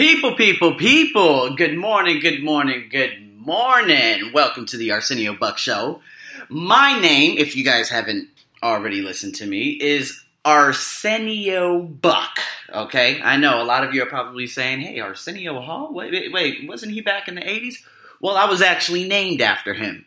People, people, people, good morning, good morning, good morning. Welcome to the Arsenio Buck Show. My name, if you guys haven't already listened to me, is Arsenio Buck. Okay, I know a lot of you are probably saying, hey, Arsenio Hall? Wait, wait, wait, wasn't he back in the 80s? Well, I was actually named after him.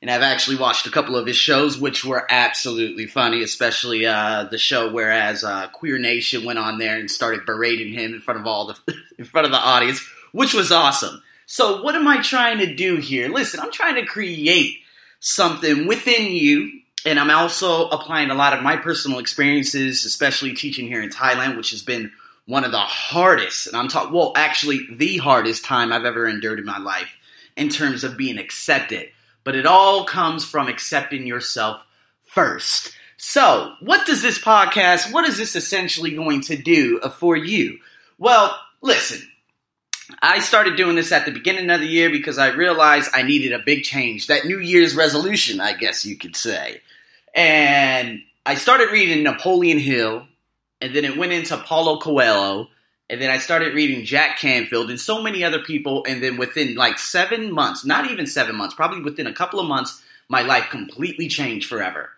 And I've actually watched a couple of his shows, which were absolutely funny, especially uh, the show whereas uh, Queer Nation went on there and started berating him in front of all the in front of the audience, which was awesome. So, what am I trying to do here? Listen, I'm trying to create something within you, and I'm also applying a lot of my personal experiences, especially teaching here in Thailand, which has been one of the hardest, and I'm talking well, actually the hardest time I've ever endured in my life in terms of being accepted but it all comes from accepting yourself first. So, what does this podcast, what is this essentially going to do uh, for you? Well, listen, I started doing this at the beginning of the year because I realized I needed a big change, that New Year's resolution, I guess you could say. And I started reading Napoleon Hill, and then it went into Paulo Coelho, and then I started reading Jack Canfield and so many other people. And then within like seven months, not even seven months, probably within a couple of months, my life completely changed forever.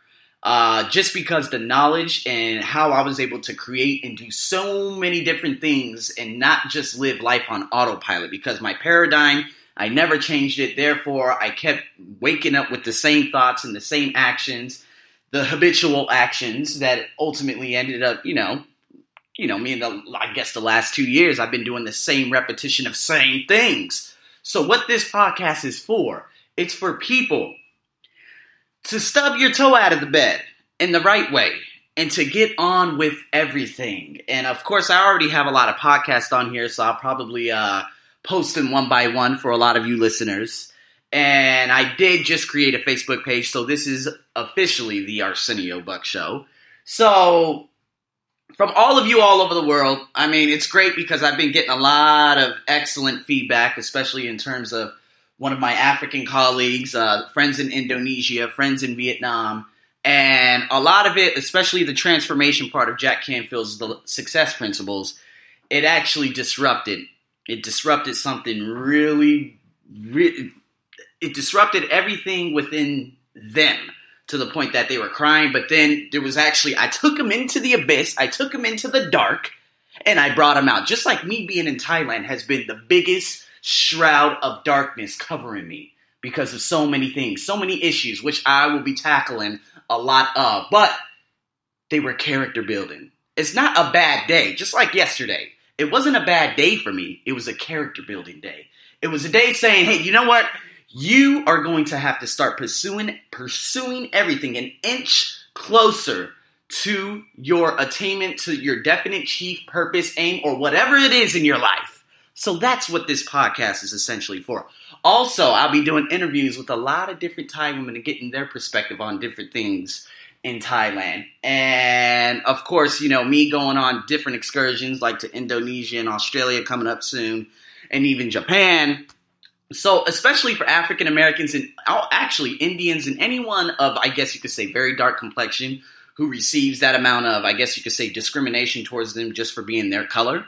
Uh, just because the knowledge and how I was able to create and do so many different things and not just live life on autopilot because my paradigm, I never changed it. Therefore, I kept waking up with the same thoughts and the same actions, the habitual actions that ultimately ended up, you know, you know, me in the, I guess the last two years, I've been doing the same repetition of same things. So what this podcast is for, it's for people to stub your toe out of the bed in the right way and to get on with everything. And of course, I already have a lot of podcasts on here, so I'll probably uh, post them one by one for a lot of you listeners. And I did just create a Facebook page, so this is officially the Arsenio Buck Show. So from all of you all over the world. I mean, it's great because I've been getting a lot of excellent feedback, especially in terms of one of my African colleagues, uh, friends in Indonesia, friends in Vietnam, and a lot of it, especially the transformation part of Jack Canfield's the success principles, it actually disrupted. It disrupted something really, really. It disrupted everything within them to the point that they were crying. But then there was actually, I took them into the abyss, I took them into the dark, and I brought them out. Just like me being in Thailand has been the biggest shroud of darkness covering me because of so many things, so many issues, which I will be tackling a lot of. But they were character building. It's not a bad day, just like yesterday. It wasn't a bad day for me. It was a character building day. It was a day saying, hey, you know what? You are going to have to start pursuing pursuing everything an inch closer to your attainment to your definite chief purpose aim or whatever it is in your life. So that's what this podcast is essentially for. Also i'll be doing interviews with a lot of different thai women and getting their perspective on different things in thailand. And of course you know me going on different excursions like to indonesia and australia coming up soon and even japan so, especially for African Americans and oh, actually Indians and anyone of, I guess you could say, very dark complexion who receives that amount of, I guess you could say, discrimination towards them just for being their color,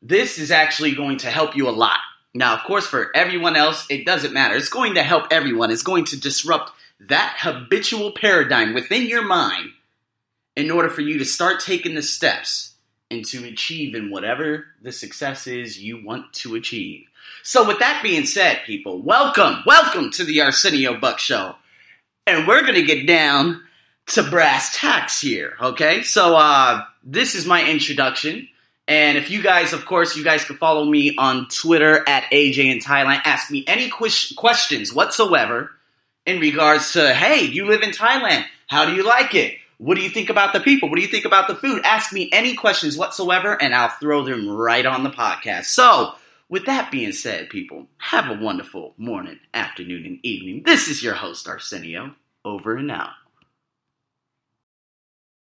this is actually going to help you a lot. Now, of course, for everyone else, it doesn't matter. It's going to help everyone. It's going to disrupt that habitual paradigm within your mind in order for you to start taking the steps into in whatever the success is you want to achieve. So, with that being said, people, welcome, welcome to the Arsenio Buck Show. And we're going to get down to brass tacks here, okay? So, uh, this is my introduction. And if you guys, of course, you guys can follow me on Twitter at AJ in Thailand. Ask me any qu- questions whatsoever in regards to, hey, you live in Thailand. How do you like it? What do you think about the people? What do you think about the food? Ask me any questions whatsoever, and I'll throw them right on the podcast. So, with that being said, people, have a wonderful morning, afternoon, and evening. This is your host, Arsenio. Over and out.